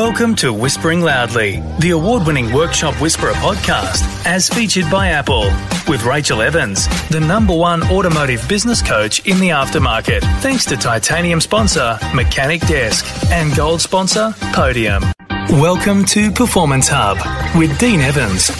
Welcome to Whispering Loudly, the award winning Workshop Whisperer podcast, as featured by Apple, with Rachael Evans, the number one automotive business coach in the aftermarket, thanks to titanium sponsor Mechanic Desk and gold sponsor Podium. Welcome to Performance Hub with Dean Evans.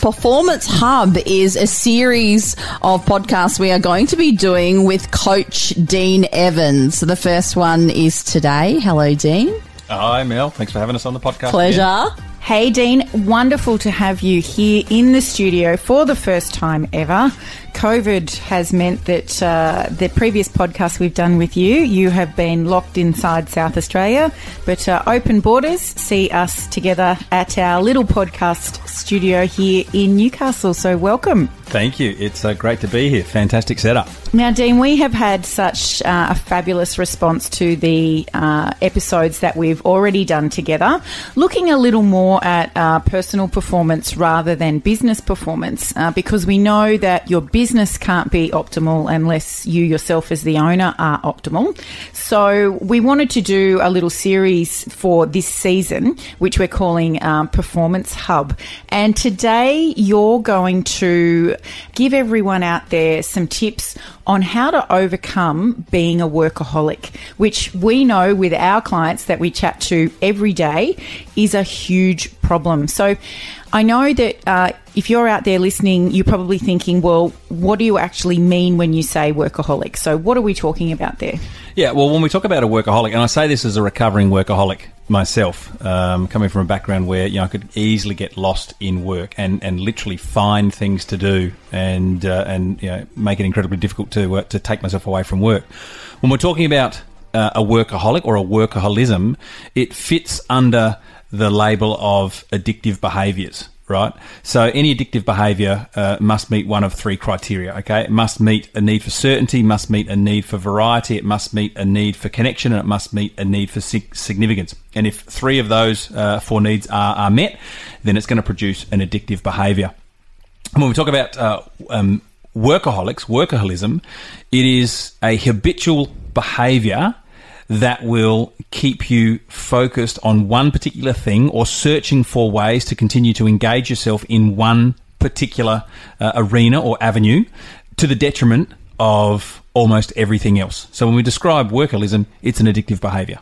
Performance Hub is a series of podcasts we are going to be doing with Coach Dean Evans. The first one is today. Hello, Dean. Hi, Mel. Thanks for having us on the podcast. Pleasure. again. Hey Dean, wonderful to have you here in the studio for the first time ever. COVID has meant that uh, the previous podcast we've done with you, you have been locked inside South Australia, but uh, open borders see us together at our little podcast studio here in Newcastle. So welcome. Thank you. It's uh, great to be here. Fantastic setup. Now, Dean, we have had such uh, a fabulous response to the uh, episodes that we've already done together, looking a little more at uh, personal performance rather than business performance, uh, because we know that your business can't be optimal unless you yourself, as the owner, are optimal. So, we wanted to do a little series for this season, which we're calling um, Performance Hub. And today, you're going to give everyone out there some tips on how to overcome being a workaholic, which we know with our clients that we chat to every day is a huge problem. So I know that uh, if you're out there listening, you're probably thinking, well, what do you actually mean when you say workaholic? So what are we talking about there? Yeah, well, when we talk about a workaholic, and I say this as a recovering workaholic myself, um, coming from a background where you know I could easily get lost in work and, and literally find things to do and uh, and you know make it incredibly difficult to uh, to take myself away from work. When we're talking about uh, a workaholic or a workaholism, it fits under the label of addictive behaviours right? So any addictive behaviour uh, must meet one of three criteria. Okay, it must meet a need for certainty, must meet a need for variety, it must meet a need for connection, and it must meet a need for significance. And if three of those uh, four needs are, are met, then it's going to produce an addictive behaviour. And when we talk about uh, um, workaholics, workaholism, it is a habitual behaviour that will keep you focused on one particular thing or searching for ways to continue to engage yourself in one particular uh, arena or avenue to the detriment of almost everything else. So when we describe workaholism, it's an addictive behavior.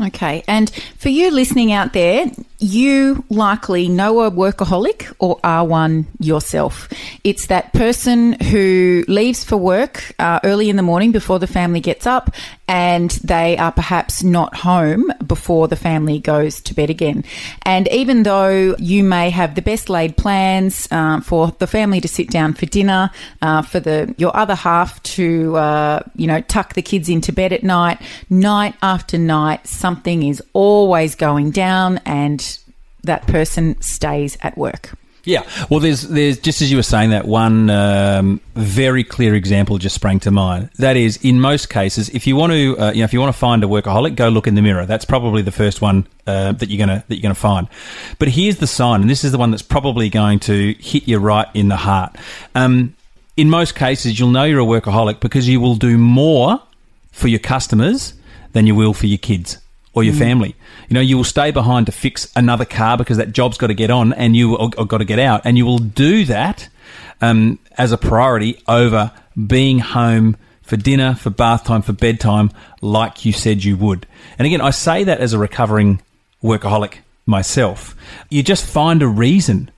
Okay. And for you listening out there, you likely know a workaholic or are one yourself. It's that person who leaves for work uh, early in the morning before the family gets up and they are perhaps not home before the family goes to bed again. And even though you may have the best laid plans uh, for the family to sit down for dinner, uh, for the your other half to uh, you know tuck the kids into bed at night, night after night, something is always going down and that person stays at work. Yeah, well, there's there's just as you were saying that one um, very clear example just sprang to mind. That is, in most cases, if you want to, uh, you know, if you want to find a workaholic, go look in the mirror. That's probably the first one uh, that you're gonna that you're gonna find. But here's the sign, and this is the one that's probably going to hit you right in the heart. Um, in most cases, you'll know you're a workaholic because you will do more for your customers than you will for your kids or your family. You know, you will stay behind to fix another car because that job's got to get on and you or, or got to get out, and you will do that um, as a priority over being home for dinner, for bath time, for bedtime, like you said you would. And again, I say that as a recovering workaholic myself. You just find a reason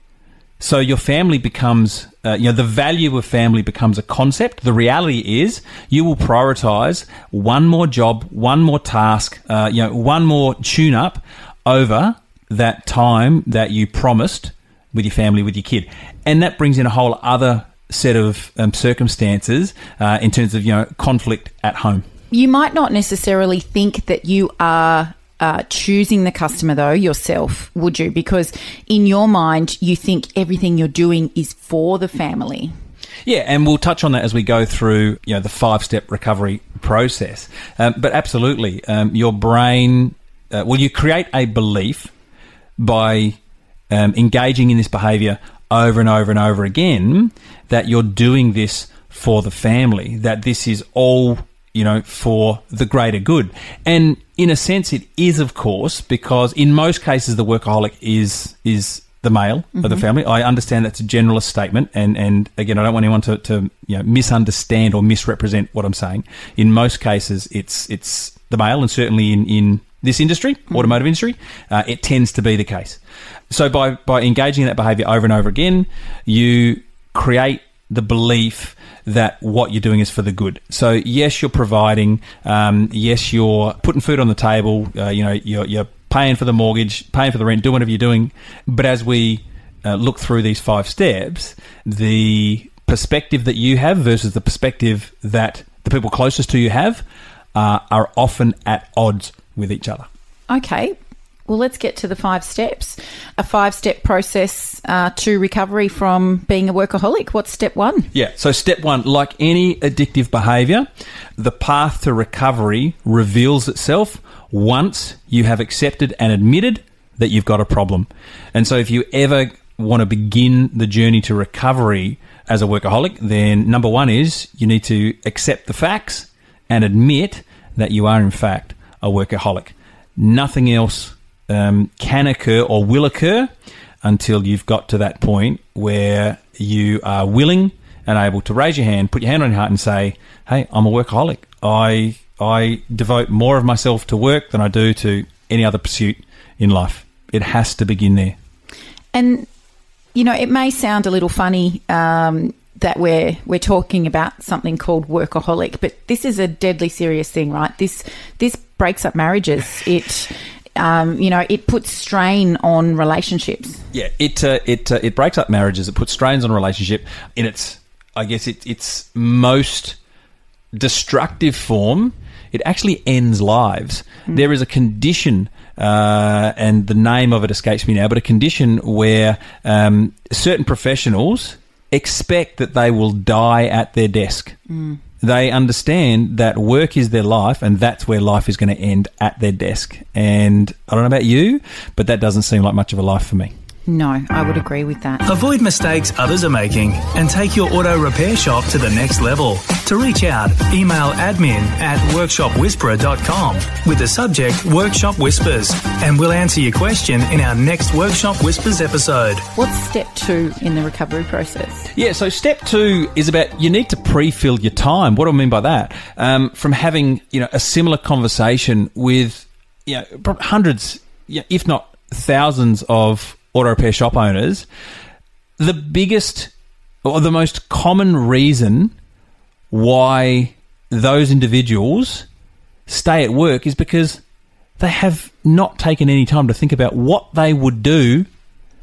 so your family becomes, uh, you know, the value of family becomes a concept. The reality is you will prioritize one more job, one more task, uh, you know, one more tune up over that time that you promised with your family, with your kid. And that brings in a whole other set of um, circumstances uh, in terms of, you know, conflict at home. You might not necessarily think that you are uh, choosing the customer though yourself, would you? Because in your mind, you think everything you're doing is for the family. Yeah, and we'll touch on that as we go through, you know, the five-step recovery process. Um, but absolutely, um, your brain, uh, well, you create a belief by um, engaging in this behaviour over and over and over again that you're doing this for the family, that this is all you know, for the greater good. And in a sense, it is, of course, because in most cases the workaholic is is the male of the family. I understand that's a generalist statement, and, and again, I don't want anyone to, to you know, misunderstand or misrepresent what I'm saying. In most cases, it's it's the male, and certainly in, in this industry, automotive industry, uh, it tends to be the case. So by by engaging in that behaviour over and over again, you create the belief that what you're doing is for the good. So yes, you're providing. Um, yes, you're putting food on the table. Uh, you know, you're, you're paying for the mortgage, paying for the rent, doing whatever you're doing. But as we uh, look through these five steps, the perspective that you have versus the perspective that the people closest to you have uh, are often at odds with each other. Okay. Well, let's get to the five steps. A five step process uh, to recovery from being a workaholic. What's step one? Yeah. So, step one, like any addictive behavior, the path to recovery reveals itself once you have accepted and admitted that you've got a problem. And so, if you ever want to begin the journey to recovery as a workaholic, then number one is you need to accept the facts and admit that you are, in fact, a workaholic. Nothing else um, can occur or will occur until you've got to that point where you are willing and able to raise your hand, put your hand on your heart, and say, "Hey, I'm a workaholic. I I devote more of myself to work than I do to any other pursuit in life." It has to begin there. And you know, it may sound a little funny um, that we're we're talking about something called workaholic, but this is a deadly serious thing, right? This this breaks up marriages. It um, you know, it puts strain on relationships. Yeah, it uh, it uh, it breaks up marriages. It puts strains on relationship. In its, I guess, it, its most destructive form. It actually ends lives. There is a condition, uh, and the name of it escapes me now, but a condition where um, certain professionals expect that they will die at their desk. They understand that work is their life, and that's where life is going to end at their desk. And I don't know about you, but that doesn't seem like much of a life for me. No, I would agree with that. Avoid mistakes others are making and take your auto repair shop to the next level. To reach out, email admin at workshopwhisperer.com with the subject Workshop Whispers and we'll answer your question in our next Workshop Whispers episode. What's step two in the recovery process? Yeah, so step two is about you need to pre-fill your time. What do I mean by that? Um, from having you know a similar conversation with you know hundreds, if not thousands of auto repair shop owners, the biggest or the most common reason why those individuals stay at work is because they have not taken any time to think about what they would do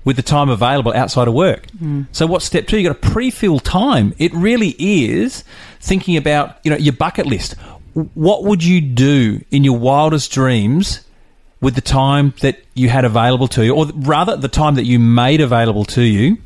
with the time available outside of work. Hmm. So what's step two? You got to pre-fill time. It really is thinking about, you know, your bucket list. What would you do in your wildest dreams with the time that you had available to you, or rather the time that you made available to you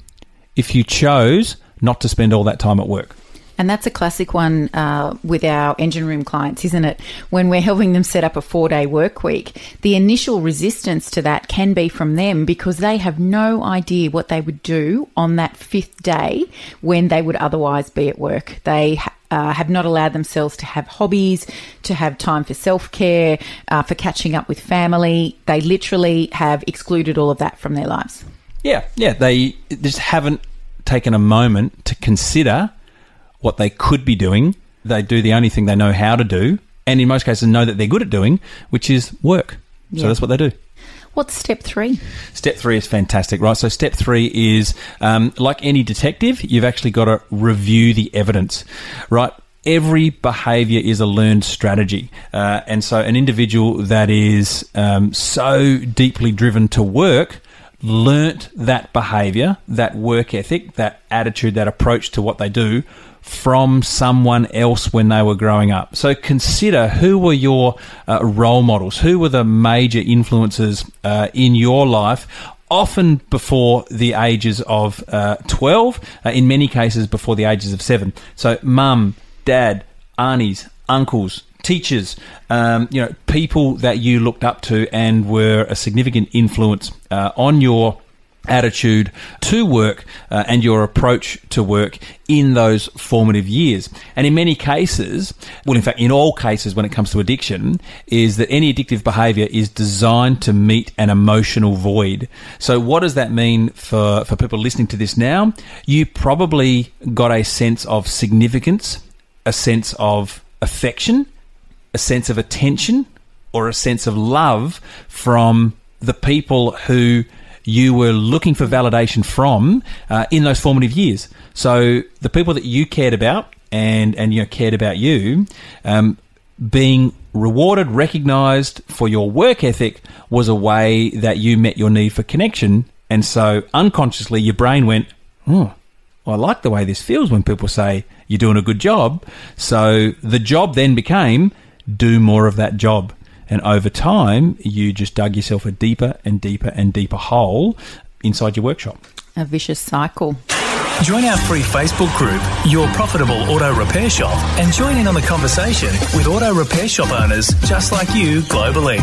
if you chose not to spend all that time at work? And that's a classic one uh, with our engine room clients, isn't it? When we're helping them set up a four day work week, the initial resistance to that can be from them because they have no idea what they would do on that fifth day when they would otherwise be at work. They uh, have not allowed themselves to have hobbies, to have time for self care, uh, for catching up with family. They literally have excluded all of that from their lives. Yeah, yeah. They just haven't taken a moment to consider what they could be doing. They do the only thing they know how to do, and in most cases know that they're good at doing, which is work. So that's what they do. What's step three? Step three is fantastic, right? So step three is um, like any detective, you've actually got to review the evidence, right? Every behaviour is a learned strategy, uh, and so an individual that is um, so deeply driven to work learnt that behaviour, that work ethic, that attitude, that approach to what they do from someone else when they were growing up. So consider who were your uh, role models, who were the major influences uh, in your life. Often before the ages of uh, 12, uh, in many cases before the ages of seven. So, mum, dad, aunties, uncles, teachers, um, you know, people that you looked up to and were a significant influence uh, on your attitude to work uh, and your approach to work in those formative years. And in many cases, well, in fact, in all cases when it comes to addiction, is that any addictive behavior is designed to meet an emotional void. So what does that mean for, for people listening to this now? You probably got a sense of significance, a sense of affection, a sense of attention, or a sense of love from the people who you were looking for validation from uh, in those formative years. So the people that you cared about and and you know, cared about you, um, being rewarded, recognised for your work ethic was a way that you met your need for connection, and so unconsciously your brain went, "Oh, I like the way this feels when people say you're doing a good job." So the job then became do more of that job. And over time, you just dug yourself a deeper and deeper and deeper hole inside your workshop. A vicious cycle. Join our free Facebook group, Your Profitable Auto Repair Shop, and join in on the conversation with auto repair shop owners just like you globally.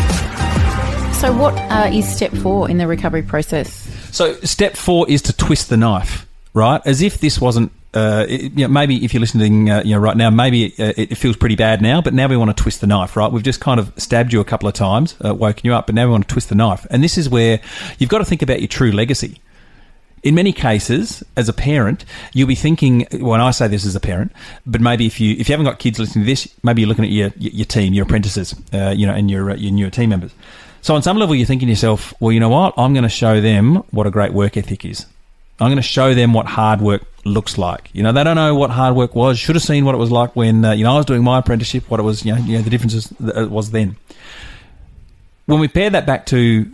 So, what uh, is step four in the recovery process? So, step four is to twist the knife, right? As if this wasn't uh, you know, maybe if you're listening, uh, you know, right now, maybe it, uh, it, feels pretty bad now, but now we want to twist the knife, right? We've just kind of stabbed you a couple of times, uh, woken you up, but now we want to twist the knife. And this is where you've got to think about your true legacy. In many cases, as a parent, you'll be thinking. When I say this as a parent, but maybe if you if you haven't got kids listening to this, maybe you're looking at your your team, your apprentices, uh, you know, and your your newer team members. So on some level, you're thinking to yourself, well, you know what? I'm going to show them what a great work ethic is. I'm going to show them what hard work looks like. You know, they don't know what hard work was. Should have seen what it was like when uh, you know I was doing my apprenticeship. What it was, you know, you know the differences it was then. When we pair that back to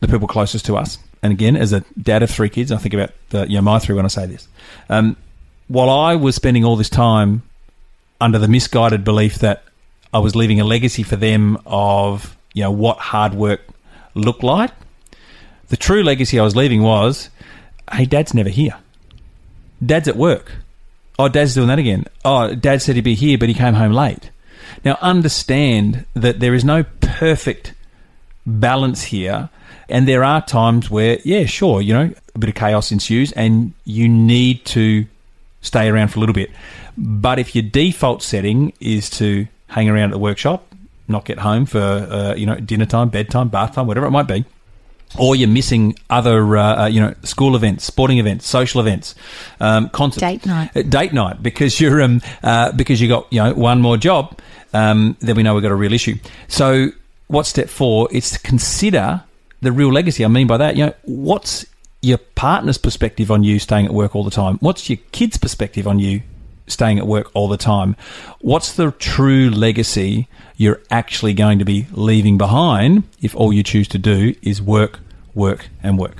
the people closest to us, and again, as a dad of three kids, I think about the, you know my three when I say this. Um, while I was spending all this time under the misguided belief that I was leaving a legacy for them of you know what hard work looked like, the true legacy I was leaving was, hey, Dad's never here. Dad's at work. Oh, Dad's doing that again. Oh, Dad said he'd be here, but he came home late. Now, understand that there is no perfect balance here. And there are times where, yeah, sure, you know, a bit of chaos ensues and you need to stay around for a little bit. But if your default setting is to hang around at the workshop, not get home for, uh, you know, dinner time, bedtime, bath time, whatever it might be, or you're missing other, uh, uh, you know, school events, sporting events, social events, um, concerts, date night, uh, date night, because you're um, uh, because you got you know one more job, um, then we know we've got a real issue. So, what's step four? It's to consider the real legacy. I mean by that, you know, what's your partner's perspective on you staying at work all the time? What's your kids' perspective on you staying at work all the time? What's the true legacy you're actually going to be leaving behind if all you choose to do is work work, and work.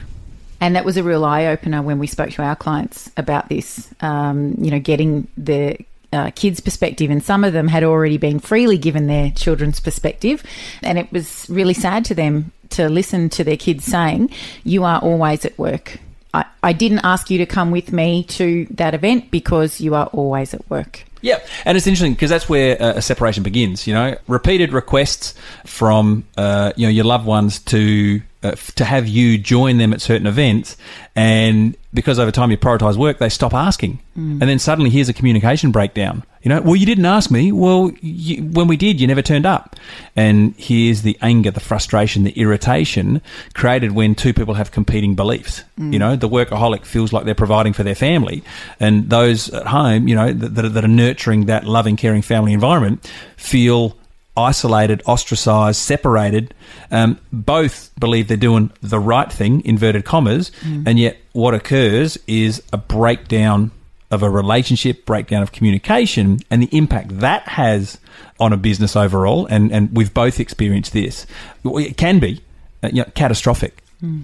And that was a real eye opener when we spoke to our clients about this. Um, you know, getting the uh, kids' perspective, and some of them had already been freely given their children's perspective, and it was really sad to them to listen to their kids saying, "You are always at work. I, I didn't ask you to come with me to that event because you are always at work." Yeah, and it's interesting because that's where uh, a separation begins. You know, repeated requests from uh, you know your loved ones to uh, to have you join them at certain events, and because over time you prioritize work, they stop asking, mm. and then suddenly here's a communication breakdown. You know, well, you didn't ask me. Well, you, when we did, you never turned up, and here's the anger, the frustration, the irritation created when two people have competing beliefs. Mm. You know, the workaholic feels like they're providing for their family, and those at home, you know, that, that are nurturing that loving, caring family environment, feel isolated, ostracized, separated, um, both believe they're doing the right thing, inverted commas, mm. and yet what occurs is a breakdown of a relationship, breakdown of communication, and the impact that has on a business overall. And, and we've both experienced this. It can be uh, you know, catastrophic. Mm.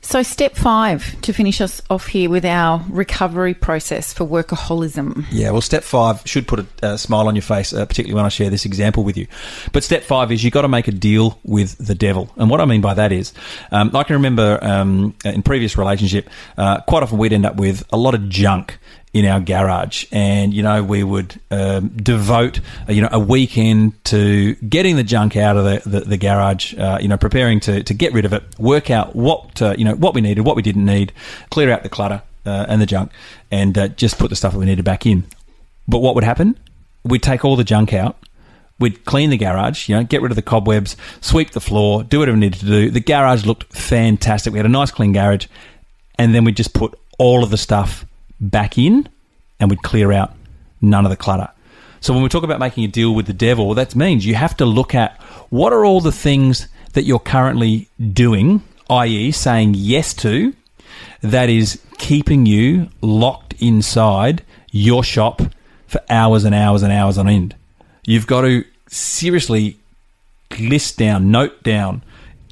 So, step five to finish us off here with our recovery process for workaholism. Yeah, well, step five should put a, a smile on your face, uh, particularly when I share this example with you. But step five is you've got to make a deal with the devil. And what I mean by that is, um, I can remember um, in previous relationship, uh, quite often we'd end up with a lot of junk in our garage, and you know we would um, devote uh, you know a weekend to getting the junk out of the the, the garage, uh, you know, preparing to, to get rid of it, work out what uh, you know what we needed, what we didn't need, clear out the clutter uh, and the junk, and uh, just put the stuff that we needed back in. But what would happen? We'd take all the junk out. We'd clean the garage, you know, get rid of the cobwebs, sweep the floor, do whatever we needed to do. The garage looked fantastic. We had a nice clean garage, and then we'd just put all of the stuff back in and we'd clear out none of the clutter. So when we talk about making a deal with the devil, that means you have to look at what are all the things that you're currently doing, i.e., saying yes to, that is keeping you locked inside your shop for hours and hours and hours on end. You've got to seriously list down, note down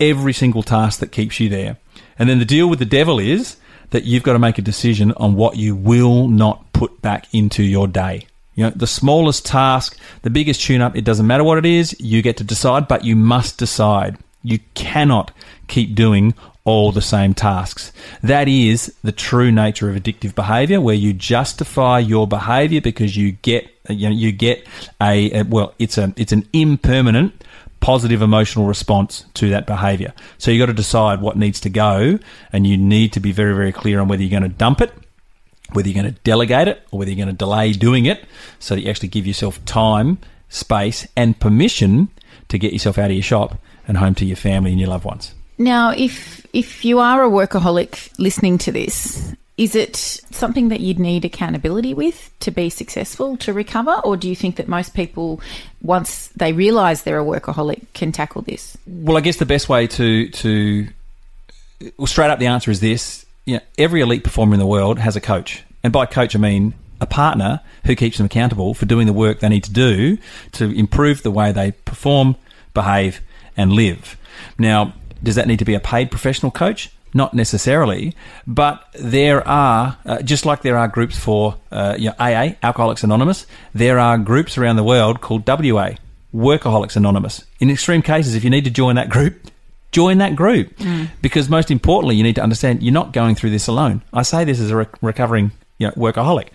every single task that keeps you there. And then the deal with the devil is that you've got to make a decision on what you will not put back into your day. You know, the smallest task, the biggest tune up, it doesn't matter what it is, you get to decide, but you must decide. You cannot keep doing all the same tasks. That is the true nature of addictive behavior where you justify your behavior because you get you know you get a, a well it's a it's an impermanent positive emotional response to that behavior. So you've got to decide what needs to go and you need to be very very clear on whether you're going to dump it whether you're going to delegate it or whether you're going to delay doing it so that you actually give yourself time, space, and permission to get yourself out of your shop and home to your family and your loved ones. Now, if if you are a workaholic listening to this, is it something that you'd need accountability with to be successful to recover, or do you think that most people, once they realise they're a workaholic, can tackle this? Well, I guess the best way to to well, straight up the answer is this: you know, every elite performer in the world has a coach, and by coach I mean a partner who keeps them accountable for doing the work they need to do to improve the way they perform, behave, and live. Now, does that need to be a paid professional coach? Not necessarily, but there are, uh, just like there are groups for uh, you know, AA, Alcoholics Anonymous, there are groups around the world called WA, Workaholics Anonymous. In extreme cases, if you need to join that group, join that group. Mm. Because most importantly, you need to understand you're not going through this alone. I say this as a rec- recovering you know, workaholic.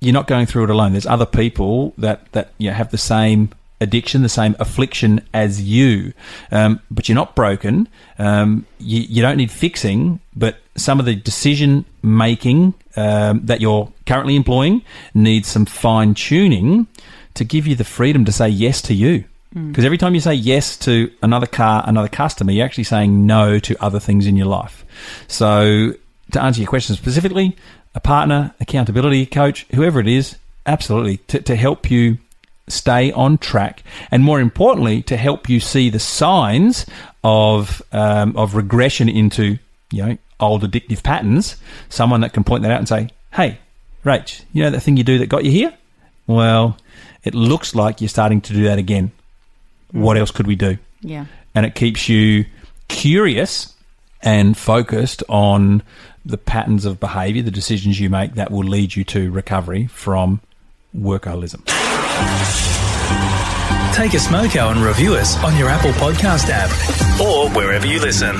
You're not going through it alone. There's other people that, that you know, have the same addiction, the same affliction as you, um, but you're not broken. Um, you, you, don't need fixing, but some of the decision making um, that you're currently employing needs some fine tuning to give you the freedom to say yes to you. Because mm. every time you say yes to another car, another customer, you're actually saying no to other things in your life. So, to answer your question specifically, a partner, accountability coach, whoever it is, absolutely, to, to help you stay on track, and more importantly, to help you see the signs of um, of regression into you know old addictive patterns. Someone that can point that out and say, "Hey, Rach, you know that thing you do that got you here? Well, it looks like you're starting to do that again. What else could we do?" Yeah, and it keeps you curious and focused on the patterns of behavior, the decisions you make that will lead you to recovery from workaholism. Take a smoko and review us on your Apple Podcast app or wherever you listen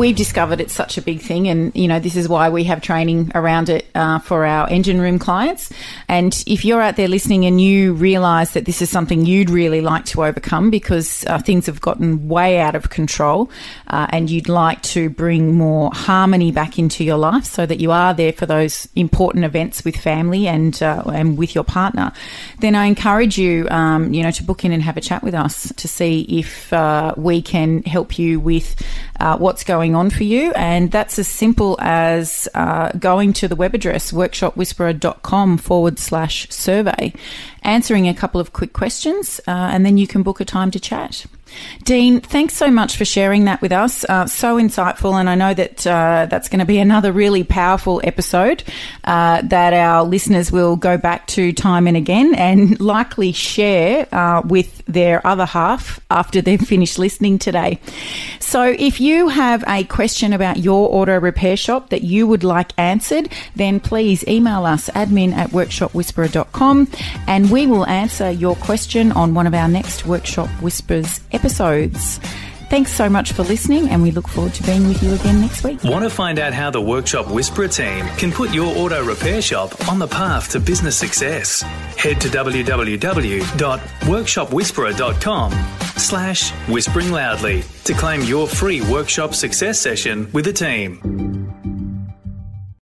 we've discovered it's such a big thing, and you know this is why we have training around it uh, for our engine room clients. And if you're out there listening and you realise that this is something you'd really like to overcome because uh, things have gotten way out of control, uh, and you'd like to bring more harmony back into your life, so that you are there for those important events with family and uh, and with your partner, then I encourage you, um, you know, to book in and have a chat with us to see if uh, we can help you with uh, what's going on for you. And that's as simple as uh, going to the web address workshopwhisperer.com forward slash survey, answering a couple of quick questions, uh, and then you can book a time to chat. Dean, thanks so much for sharing that with us. Uh, so insightful, and I know that uh, that's going to be another really powerful episode uh, that our listeners will go back to time and again and likely share uh, with their other half after they've finished listening today. So, if you have a question about your auto repair shop that you would like answered, then please email us admin at workshopwhisperer.com and we will answer your question on one of our next Workshop Whispers episodes episodes. Thanks so much for listening, and we look forward to being with you again next week. Want to find out how the Workshop Whisperer team can put your auto repair shop on the path to business success? Head to www.workshopwhisperer.com slash whispering loudly to claim your free workshop success session with the team.